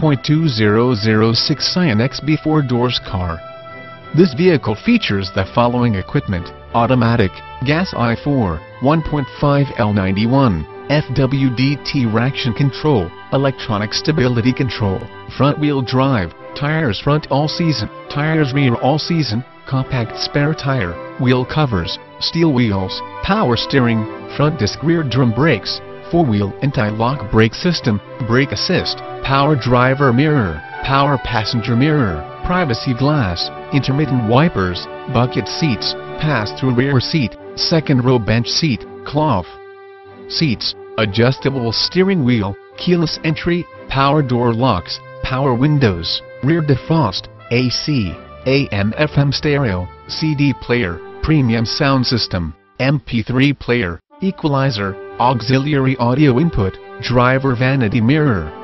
2.2006 Scion XB 4-doors car. This vehicle features the following equipment, automatic, gas I4, 1.5 L91, FWD-T traction control, electronic stability control, front-wheel drive, tires front all-season, tires rear all-season, compact spare tire, wheel covers, steel wheels, power steering, front disc rear drum brakes, four-wheel anti-lock brake system, brake assist, power driver mirror, power passenger mirror, privacy glass, intermittent wipers, bucket seats, pass-through rear seat, second row bench seat, cloth seats, adjustable steering wheel, keyless entry, power door locks, power windows, rear defrost, AC, AM FM stereo, CD player, premium sound system, MP3 player, equalizer, auxiliary audio input, driver vanity mirror,